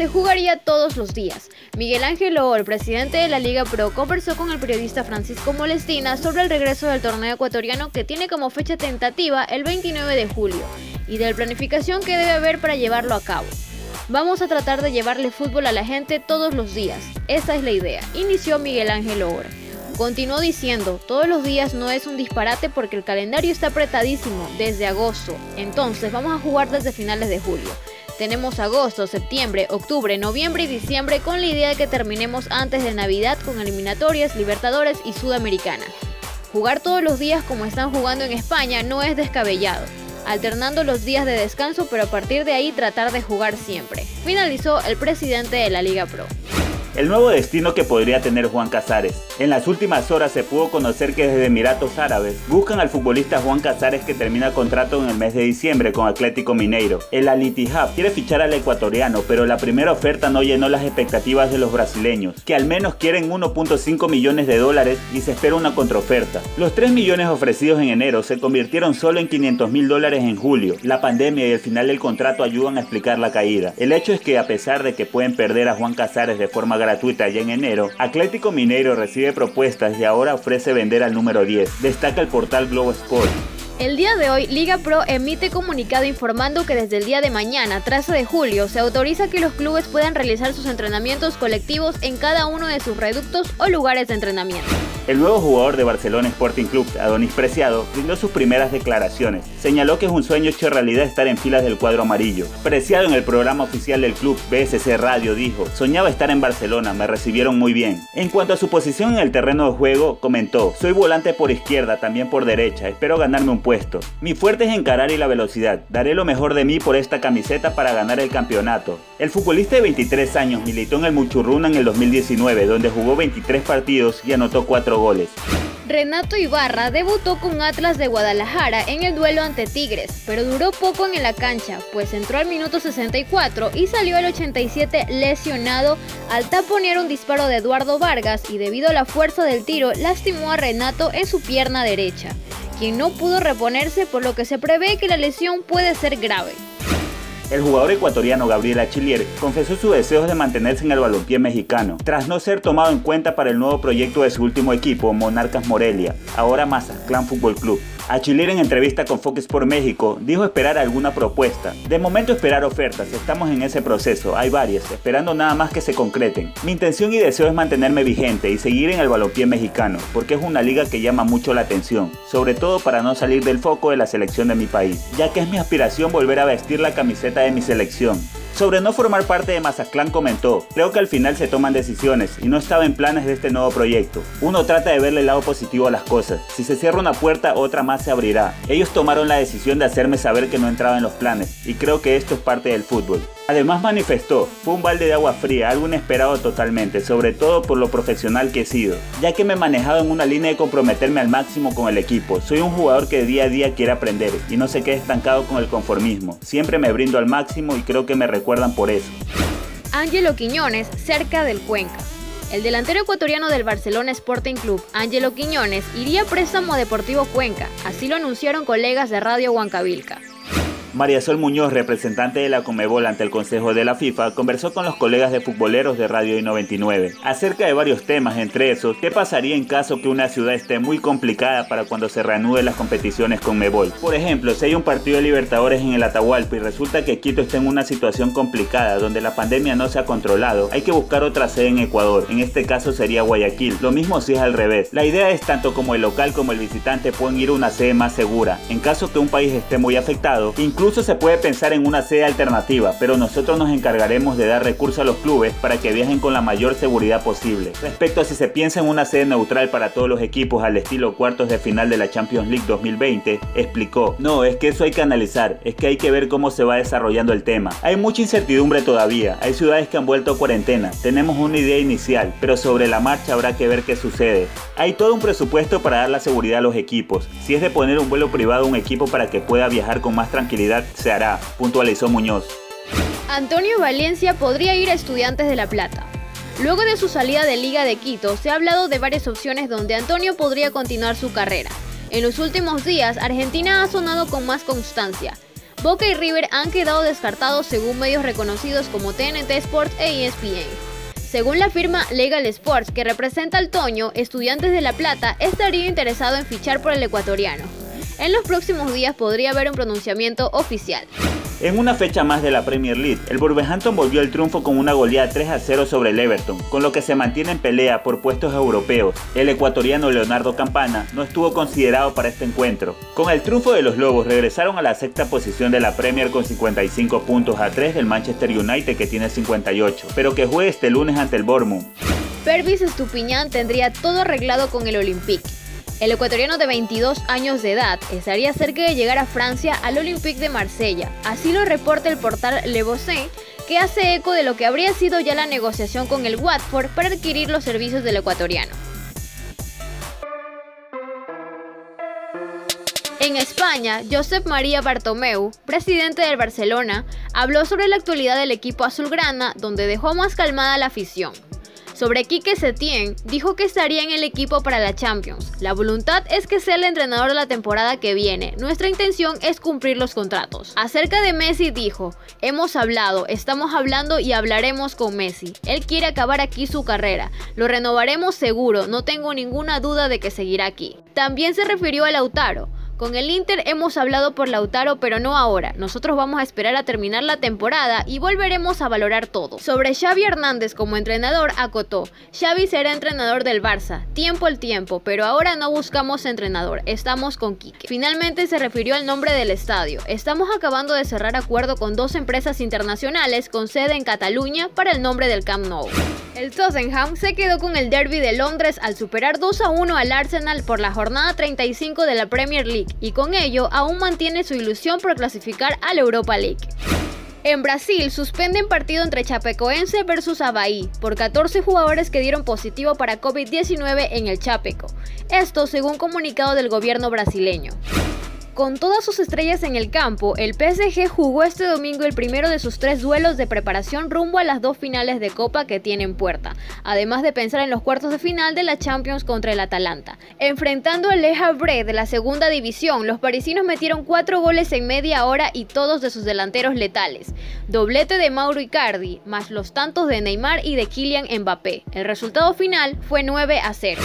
se jugaría todos los días. Miguel Ángel O, el presidente de la Liga Pro, conversó con el periodista Francisco Molestina sobre el regreso del torneo ecuatoriano que tiene como fecha tentativa el 29 de julio y de la planificación que debe haber para llevarlo a cabo. Vamos a tratar de llevarle fútbol a la gente todos los días. Esa es la idea, inició Miguel Ángel Ora. Continuó diciendo, todos los días no es un disparate porque el calendario está apretadísimo desde agosto, entonces vamos a jugar desde finales de julio. Tenemos agosto, septiembre, octubre, noviembre y diciembre con la idea de que terminemos antes de Navidad con eliminatorias, Libertadores y Sudamericana. Jugar todos los días como están jugando en España no es descabellado alternando los días de descanso, pero a partir de ahí tratar de jugar siempre. Finalizó el presidente de la Liga Pro el nuevo destino que podría tener Juan Casares. En las últimas horas se pudo conocer que desde Emiratos Árabes buscan al futbolista Juan Casares que termina contrato en el mes de diciembre con Atlético Mineiro. El Al Ittihad quiere fichar al ecuatoriano, pero la primera oferta no llenó las expectativas de los brasileños, que al menos quieren 1.5 millones de dólares y se espera una contraoferta. Los 3 millones ofrecidos en enero se convirtieron solo en 500 mil dólares en julio. La pandemia y el final del contrato ayudan a explicar la caída. El hecho es que a pesar de que pueden perder a Juan Casares de forma gratuita ya en enero, Atlético Mineiro recibe propuestas y ahora ofrece vender al número 10, destaca el portal Globo Sport. El día de hoy, Liga Pro emite comunicado informando que desde el día de mañana, 13 de julio, se autoriza que los clubes puedan realizar sus entrenamientos colectivos en cada uno de sus reductos o lugares de entrenamiento. El nuevo jugador de Barcelona Sporting Club, Adonis Preciado, brindó sus primeras declaraciones. Señaló que es un sueño hecho realidad estar en filas del cuadro amarillo. Preciado en el programa oficial del club BSC Radio dijo, soñaba estar en Barcelona, me recibieron muy bien. En cuanto a su posición en el terreno de juego, comentó, soy volante por izquierda, también por derecha, espero ganarme un puesto. Mi fuerte es encarar y la velocidad, daré lo mejor de mí por esta camiseta para ganar el campeonato. El futbolista de 23 años militó en el Muchurruna en el 2019, donde jugó 23 partidos y anotó 4 goles. Renato Ibarra debutó con Atlas de Guadalajara en el duelo ante Tigres, pero duró poco en la cancha, pues entró al minuto 64 y salió al 87 lesionado al taponear un disparo de Eduardo Vargas y debido a la fuerza del tiro lastimó a Renato en su pierna derecha, quien no pudo reponerse por lo que se prevé que la lesión puede ser grave. El jugador ecuatoriano Gabriel Achillier confesó sus deseos de mantenerse en el balompié mexicano, tras no ser tomado en cuenta para el nuevo proyecto de su último equipo, Monarcas Morelia, ahora Mazatlán Fútbol Club. Achiller en entrevista con Fox por México dijo esperar alguna propuesta. De momento esperar ofertas, estamos en ese proceso, hay varias, esperando nada más que se concreten. Mi intención y deseo es mantenerme vigente y seguir en el balompié mexicano, porque es una liga que llama mucho la atención, sobre todo para no salir del foco de la selección de mi país, ya que es mi aspiración volver a vestir la camiseta de mi selección. Sobre no formar parte de Mazatlán comentó, creo que al final se toman decisiones y no estaba en planes de este nuevo proyecto. Uno trata de verle el lado positivo a las cosas. Si se cierra una puerta, otra más se abrirá. Ellos tomaron la decisión de hacerme saber que no entraba en los planes y creo que esto es parte del fútbol. Además manifestó, fue un balde de agua fría, algo inesperado totalmente, sobre todo por lo profesional que he sido, ya que me he manejado en una línea de comprometerme al máximo con el equipo. Soy un jugador que día a día quiere aprender y no se quede estancado con el conformismo. Siempre me brindo al máximo y creo que me recuerdan por eso. Ángelo Quiñones, cerca del Cuenca. El delantero ecuatoriano del Barcelona Sporting Club, Ángelo Quiñones, iría a préstamo Deportivo Cuenca, así lo anunciaron colegas de Radio Huancavilca. María Sol Muñoz, representante de la Comebol ante el Consejo de la FIFA, conversó con los colegas de futboleros de Radio I99 acerca de varios temas, entre esos, qué pasaría en caso que una ciudad esté muy complicada para cuando se reanuden las competiciones con Mebol. Por ejemplo, si hay un partido de Libertadores en el Atahualpa y resulta que Quito está en una situación complicada donde la pandemia no se ha controlado, hay que buscar otra sede en Ecuador, en este caso sería Guayaquil. Lo mismo si es al revés. La idea es tanto como el local como el visitante pueden ir a una sede más segura. En caso que un país esté muy afectado, se puede pensar en una sede alternativa, pero nosotros nos encargaremos de dar recursos a los clubes para que viajen con la mayor seguridad posible. Respecto a si se piensa en una sede neutral para todos los equipos al estilo cuartos de final de la Champions League 2020, explicó, no, es que eso hay que analizar, es que hay que ver cómo se va desarrollando el tema. Hay mucha incertidumbre todavía, hay ciudades que han vuelto a cuarentena, tenemos una idea inicial, pero sobre la marcha habrá que ver qué sucede. Hay todo un presupuesto para dar la seguridad a los equipos, si es de poner un vuelo privado a un equipo para que pueda viajar con más tranquilidad se hará, puntualizó Muñoz. Antonio Valencia podría ir a Estudiantes de La Plata. Luego de su salida de Liga de Quito, se ha hablado de varias opciones donde Antonio podría continuar su carrera. En los últimos días, Argentina ha sonado con más constancia. Boca y River han quedado descartados según medios reconocidos como TNT Sports e ESPN. Según la firma Legal Sports, que representa al Toño, Estudiantes de La Plata estaría interesado en fichar por el ecuatoriano. En los próximos días podría haber un pronunciamiento oficial. En una fecha más de la Premier League, el Wolverhampton volvió el triunfo con una goleada 3 a 0 sobre el Everton, con lo que se mantiene en pelea por puestos europeos. El ecuatoriano Leonardo Campana no estuvo considerado para este encuentro. Con el triunfo de los Lobos regresaron a la sexta posición de la Premier con 55 puntos a 3 del Manchester United que tiene 58, pero que juegue este lunes ante el Bournemouth. Pervis Estupiñán tendría todo arreglado con el Olympique. El ecuatoriano de 22 años de edad estaría cerca de llegar a Francia al Olympique de Marsella. Así lo reporta el portal Le Bossin, que hace eco de lo que habría sido ya la negociación con el Watford para adquirir los servicios del ecuatoriano. En España, Josep María Bartomeu, presidente del Barcelona, habló sobre la actualidad del equipo azulgrana, donde dejó más calmada la afición. Sobre Quique Setién, dijo que estaría en el equipo para la Champions. La voluntad es que sea el entrenador de la temporada que viene. Nuestra intención es cumplir los contratos. Acerca de Messi dijo, hemos hablado, estamos hablando y hablaremos con Messi. Él quiere acabar aquí su carrera. Lo renovaremos seguro, no tengo ninguna duda de que seguirá aquí. También se refirió a Lautaro. Con el Inter hemos hablado por Lautaro, pero no ahora. Nosotros vamos a esperar a terminar la temporada y volveremos a valorar todo. Sobre Xavi Hernández como entrenador, acotó. Xavi será entrenador del Barça, tiempo al tiempo, pero ahora no buscamos entrenador, estamos con Quique. Finalmente se refirió al nombre del estadio. Estamos acabando de cerrar acuerdo con dos empresas internacionales con sede en Cataluña para el nombre del Camp Nou. El Tottenham se quedó con el derby de Londres al superar 2 a 1 al Arsenal por la jornada 35 de la Premier League y con ello aún mantiene su ilusión por clasificar a la Europa League. En Brasil suspenden partido entre Chapecoense versus Havaí por 14 jugadores que dieron positivo para COVID-19 en el Chapeco. Esto según comunicado del gobierno brasileño. Con todas sus estrellas en el campo, el PSG jugó este domingo el primero de sus tres duelos de preparación rumbo a las dos finales de Copa que tienen puerta, además de pensar en los cuartos de final de la Champions contra el Atalanta. Enfrentando al Le Havre de la segunda división, los parisinos metieron cuatro goles en media hora y todos de sus delanteros letales. Doblete de Mauro Icardi, más los tantos de Neymar y de Kylian Mbappé. El resultado final fue 9 a 0.